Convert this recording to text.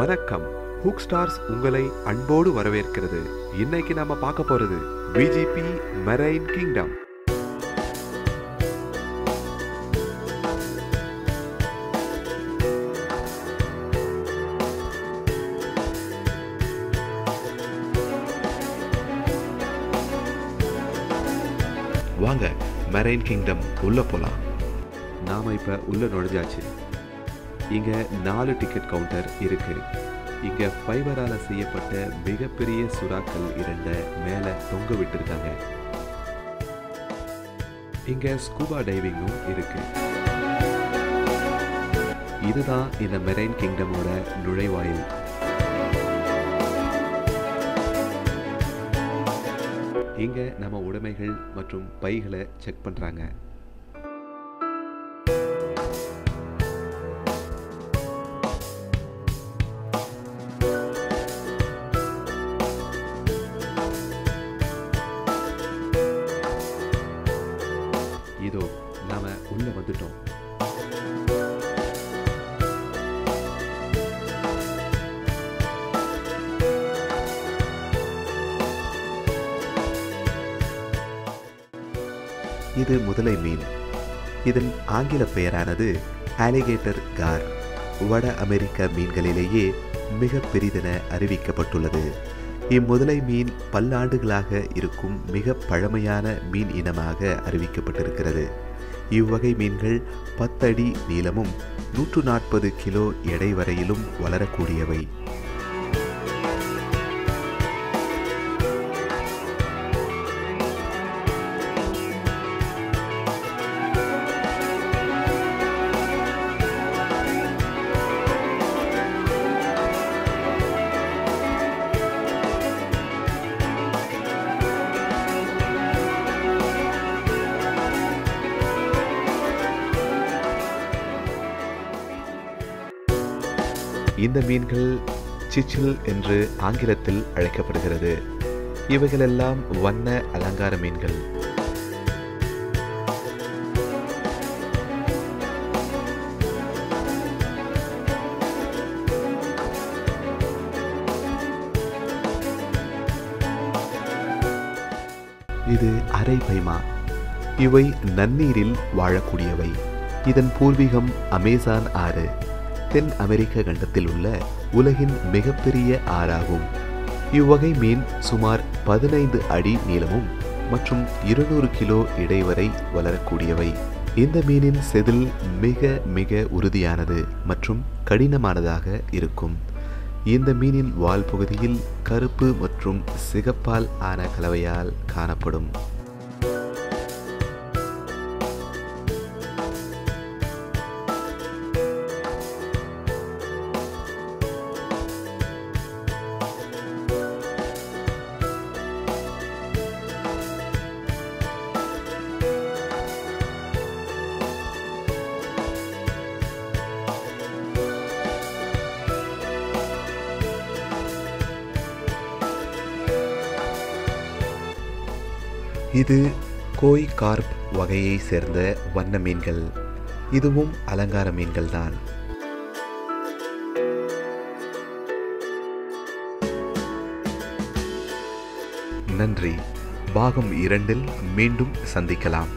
வணக்கம். Hook stars உங்களை அன்போடு வரவேற்கிறது. இன்னைக்கு நாம பார்க்க போறது பிஜிபி மெரைன் கிங்டம் வாங்க மெரைன் கிங்டம் உள்ள போலாம். நாம இப்ப உள்ள நுழைஞ்சாச்சு. இங்கே நாலு டிக்கெட் கவுண்டர் இருக்கு. இங்கே ஃபைபரால் செய்யப்பட்ட மிகப்பெரிய சுறாக்கள் இரண்டை மேலே தொங்க விட்டுருக்காங்க. இங்கே ஸ்கூபா டைவிங்கும் இருக்கு. இதுதான் இந்த மெரைன் கிங்டமோட நுழைவாயில். இங்கே நம்ம உடைமைகள் மற்றும் பைகளை செக் பண்ணுறாங்க இதோ நாம உள்ள வந்துட்டோம். இது முதலை மீன். இதன் ஆங்கில பெயரானது ஆலிகேட்டர் கார் வட அமெரிக்க மீன்களிலேயே மிக பெரிதென அறிவிக்கப்பட்டுள்ளது. இம்முதலை மீன் பல்லாண்டுகளாக இருக்கும் மிக பழமையான மீன் இனமாக அறிவிக்கப்பட்டிருக்கிறது. இவ்வகை மீன்கள் பத்தடி நீளமும் நூற்று நாற்பது கிலோ எடை வரையிலும் வளரக்கூடியவை. இந்த மீன்கள் சிச்சில் என்று ஆங்கிலத்தில் அழைக்கப்படுகிறது. இவைகளெல்லாம் வண்ண அலங்கார மீன்கள். இது அரை பைமா. இவை நன்னீரில் வாழக்கூடியவை. இதன் பூர்வீகம் அமேசான் ஆறு. தென் அமெரிக்க கண்டத்தில் உள்ள உலகின் மிகப்பெரிய ஆறாகும். இவ்வகை மீன் சுமார் பதினைந்து அடி நீளமும் மற்றும் இருநூறு கிலோ இடை வரை வளரக்கூடியவை. இந்த மீனின் செதில் மிக மிக உறுதியானது மற்றும் கடினமானதாக இருக்கும். இந்த மீனின் வால் பகுதியில் கருப்பு மற்றும் சிகப்பால் ஆன கலவையால் காணப்படும். இது கோய் கார்ப் வகையை சேர்ந்த வண்ண மீன்கள். இதுவும் அலங்கார மீன்கள் தான் நன்றி. பாகம் இரண்டில் மீண்டும் சந்திக்கலாம்.